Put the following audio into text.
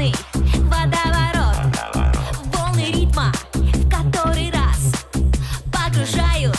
Водоворот. волны ритма в который раз погружают